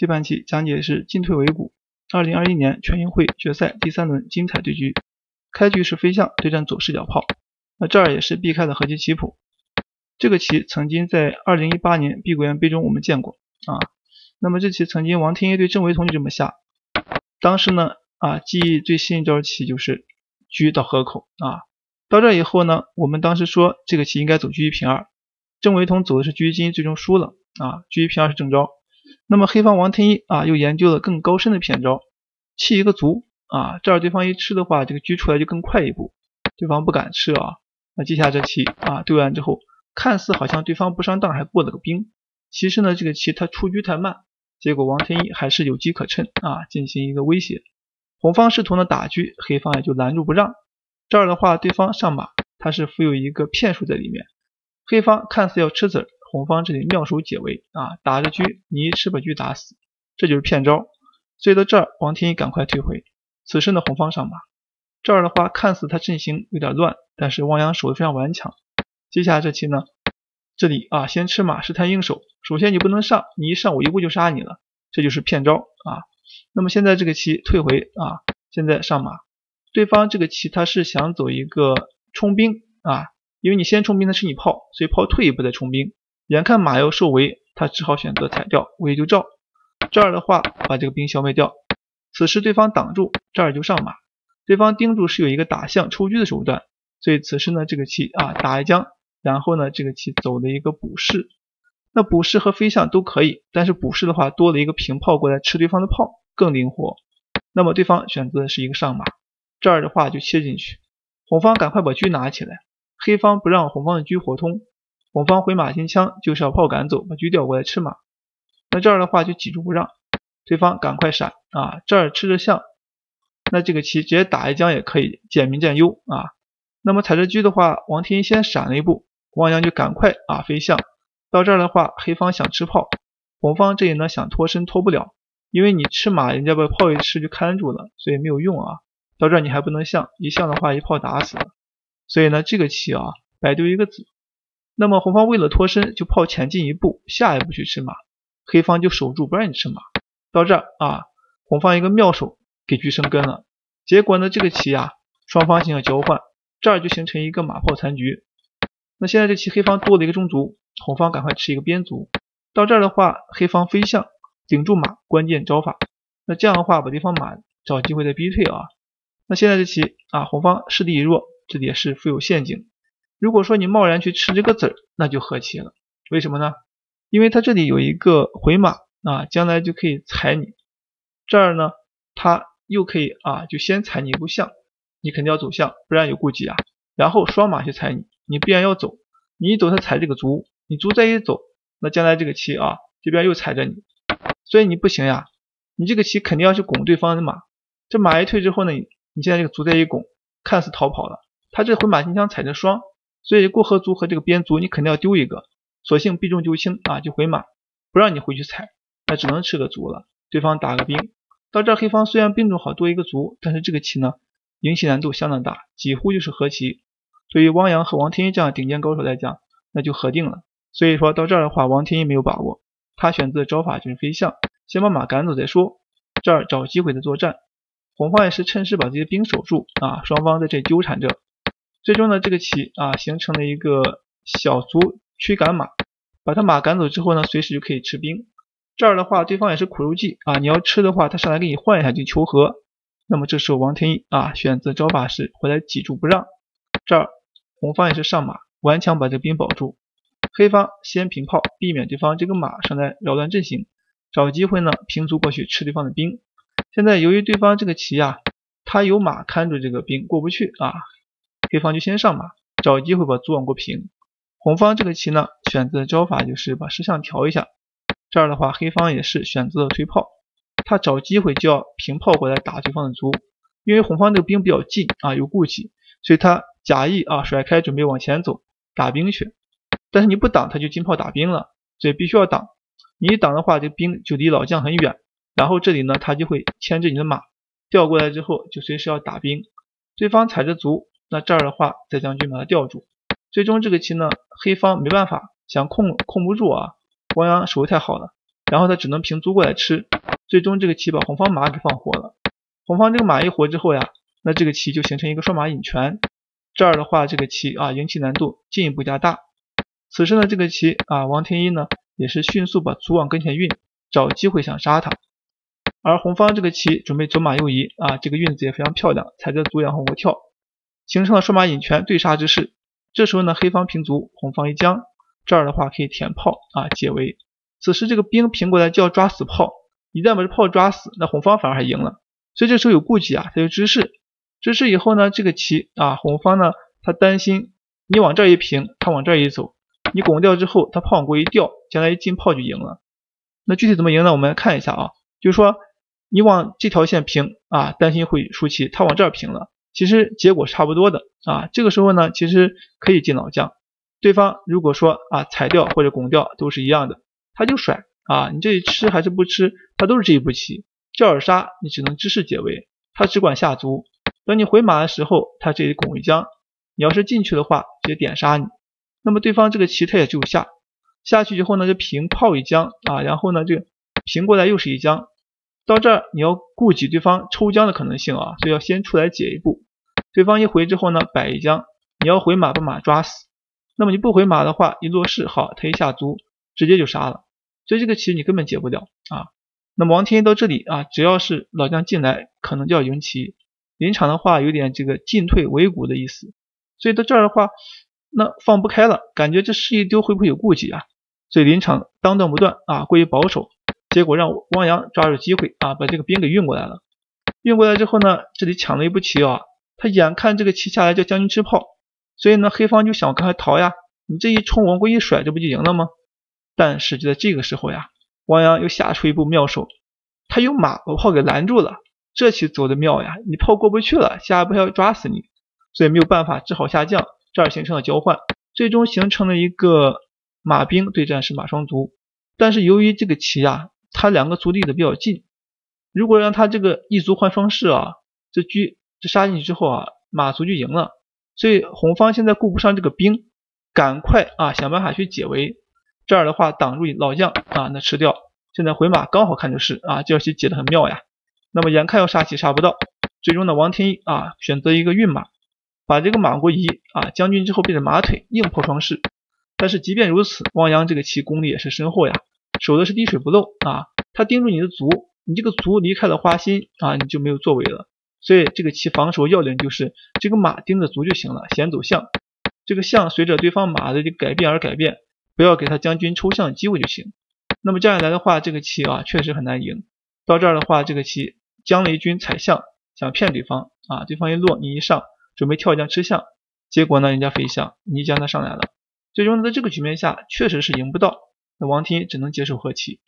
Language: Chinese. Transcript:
接盘棋讲解是进退维谷。二零二一年全运会决赛第三轮精彩对局，开局是飞象对战左视角炮，那这儿也是避开了和棋棋谱。这个棋曾经在二零一八年碧桂园杯中我们见过啊。那么这棋曾经王天一对郑惟桐就这么下，当时呢啊记忆最新一招棋就是车到河口啊。到这以后呢，我们当时说这个棋应该走车一平二，郑惟桐走的是车一进，最终输了啊，车一平二是正招。那么黑方王天一啊，又研究了更高深的骗招，弃一个卒啊，这儿对方一吃的话，这个车出来就更快一步，对方不敢吃啊。那接下这棋啊，对完之后，看似好像对方不上当，还过了个兵，其实呢，这个棋他出车太慢，结果王天一还是有机可乘啊，进行一个威胁。红方试图呢打车，黑方也就拦住不让。这儿的话，对方上马，他是附有一个骗术在里面，黑方看似要吃子儿。红方这里妙手解围啊，打着车，你一吃把车打死，这就是骗招。所以到这儿，王天一赶快退回。此时呢，红方上马，这儿的话看似他阵型有点乱，但是汪洋守的非常顽强。接下来这棋呢，这里啊先吃马试探应手，首先你不能上，你一上我一步就杀你了，这就是骗招啊。那么现在这个棋退回啊，现在上马，对方这个棋他是想走一个冲兵啊，因为你先冲兵，他是你炮，所以炮退一步再冲兵。眼看马要受围，他只好选择踩掉，围就照。这儿的话，把这个兵消灭掉。此时对方挡住，这儿就上马。对方盯住是有一个打象抽车的手段，所以此时呢，这个棋啊打一将，然后呢，这个棋走了一个补士。那补士和飞象都可以，但是补士的话多了一个平炮过来吃对方的炮，更灵活。那么对方选择的是一个上马，这儿的话就切进去。红方赶快把车拿起来，黑方不让红方的车活通。红方回马进枪，就是要炮赶走，把车调过来吃马。那这儿的话就挤住不让，对方赶快闪啊！这儿吃着象，那这个棋直接打一将也可以，见明见优啊。那么踩着车的话，王天一先闪了一步，王阳就赶快啊飞象。到这儿的话，黑方想吃炮，红方这里呢想脱身脱不了，因为你吃马，人家把炮一吃就看住了，所以没有用啊。到这儿你还不能象，一象的话一炮打死，所以呢这个棋啊白丢一个子。那么红方为了脱身，就炮前进一步，下一步去吃马，黑方就守住不让你吃马。到这儿啊，红方一个妙手给车生根了。结果呢，这个棋啊，双方进行交换，这儿就形成一个马炮残局。那现在这棋黑方多了一个中卒，红方赶快吃一个边卒。到这儿的话，黑方飞象顶住马，关键招法。那这样的话，把对方马找机会再逼退啊。那现在这棋啊，红方势力一弱，这里也是富有陷阱。如果说你贸然去吃这个子儿，那就和棋了。为什么呢？因为它这里有一个回马啊，将来就可以踩你。这儿呢，它又可以啊，就先踩你一步象，你肯定要走象，不然有顾忌啊。然后双马去踩你，你必然要走。你一走，它踩这个卒，你卒再一走，那将来这个棋啊，这边又踩着你，所以你不行呀。你这个棋肯定要去拱对方的马。这马一退之后呢，你现在这个卒再一拱，看似逃跑了，他这回马进枪踩着双。所以过河卒和这个边卒你肯定要丢一个，索性避重就轻啊，就回马，不让你回去踩，那只能吃个卒了。对方打个兵，到这黑方虽然兵种好多一个卒，但是这个棋呢，赢棋难度相当大，几乎就是和棋。对于汪洋和王天一这样顶尖高手来讲，那就和定了。所以说到这儿的话，王天一没有把握，他选择的招法就是飞象，先把马赶走再说，这儿找机会的作战。红方也是趁势把这些兵守住啊，双方在这纠缠着。最终呢，这个棋啊形成了一个小卒驱赶马，把他马赶走之后呢，随时就可以吃兵。这儿的话，对方也是苦肉计啊，你要吃的话，他上来给你换一下就求和。那么这时候王天一啊选择招法是回来挤住不让。这儿红方也是上马顽强把这兵保住，黑方先平炮，避免对方这个马上来扰乱阵型，找机会呢平卒过去吃对方的兵。现在由于对方这个棋啊，他有马看住这个兵过不去啊。黑方就先上马，找机会把卒往过平。红方这个棋呢，选择的招法就是把士象调一下。这样的话，黑方也是选择了推炮，他找机会就要平炮过来打对方的卒。因为红方这个兵比较近啊，有顾忌，所以他假意啊甩开，准备往前走打兵去。但是你不挡，他就进炮打兵了，所以必须要挡。你一挡的话，这兵就离老将很远。然后这里呢，他就会牵制你的马，调过来之后就随时要打兵。对方踩着卒。那这儿的话，再将军把它吊住，最终这个棋呢，黑方没办法，想控控不住啊，王阳守的太好了，然后他只能平卒过来吃，最终这个棋把红方马给放活了。红方这个马一活之后呀，那这个棋就形成一个双马引拳，这儿的话这个棋啊赢棋难度进一步加大。此时呢这个棋啊王天一呢也是迅速把卒往跟前运，找机会想杀他。而红方这个棋准备走马右移啊，这个运子也非常漂亮，踩着卒然后我跳，形成了双马引拳对杀之势。这时候呢，黑方平卒，红方一将，这儿的话可以填炮啊解围。此时这个兵平过来就要抓死炮，一旦把这炮抓死，那红方反而还赢了。所以这时候有顾忌啊，他就支势，支势以后呢，这个棋啊，红方呢他担心你往这一平，他往这一走，你拱掉之后，他炮往过一调，将来一进炮就赢了。那具体怎么赢呢？我们来看一下啊，就是说。你往这条线平啊，担心会输棋，他往这儿平了，其实结果差不多的啊。这个时候呢，其实可以进老将。对方如果说啊踩掉或者拱掉都是一样的，他就甩啊，你这里吃还是不吃，他都是这一步棋。这儿杀你只能知势解围，他只管下卒。等你回马的时候，他这里拱一将，你要是进去的话，直接点杀你。那么对方这个棋他也就下，下去以后呢就平炮一将啊，然后呢这平过来又是一将。到这儿你要顾及对方抽将的可能性啊，所以要先出来解一步。对方一回之后呢，摆一将，你要回马把马抓死。那么你不回马的话，一落士好，他一下卒，直接就杀了。所以这个棋你根本解不掉啊。那么王天一到这里啊，只要是老将进来，可能就要赢棋。临场的话有点这个进退维谷的意思。所以到这儿的话，那放不开了，感觉这士一丢会不会有顾忌啊？所以临场当断不断啊，过于保守。结果让汪洋抓住机会啊，把这个兵给运过来了。运过来之后呢，这里抢了一步棋啊，他眼看这个棋下来叫将军吃炮，所以呢，黑方就想赶快逃呀。你这一冲王过一甩，这不就赢了吗？但是就在这个时候呀，汪洋又下出一步妙手，他用马把炮给拦住了。这棋走的妙呀，你炮过不去了，下一步要抓死你，所以没有办法，只好下将。这儿形成了交换，最终形成了一个马兵对战是马双卒。但是由于这个棋啊。他两个卒立的比较近，如果让他这个一卒换双士啊，这车这杀进去之后啊，马卒就赢了。所以红方现在顾不上这个兵，赶快啊想办法去解围。这儿的话挡住老将啊，那吃掉。现在回马刚好看就是啊，这棋解的很妙呀。那么眼看要杀棋杀不到，最终呢王天一啊选择一个运马，把这个马过移啊，将军之后变成马腿硬破双士。但是即便如此，汪洋这个棋功力也是深厚呀。守的是滴水不漏啊，他盯住你的卒，你这个卒离开了花心啊，你就没有作为了。所以这个棋防守要领就是这个马盯着卒就行了，先走象，这个象随着对方马的这个改变而改变，不要给他将军抽象机会就行。那么这样一来的话，这个棋啊确实很难赢。到这儿的话，这个棋将了一军踩象，想骗对方啊，对方一落你一上，准备跳将吃象，结果呢人家飞象，你将他上来了，最终在这个局面下确实是赢不到。那王天只能接受和气。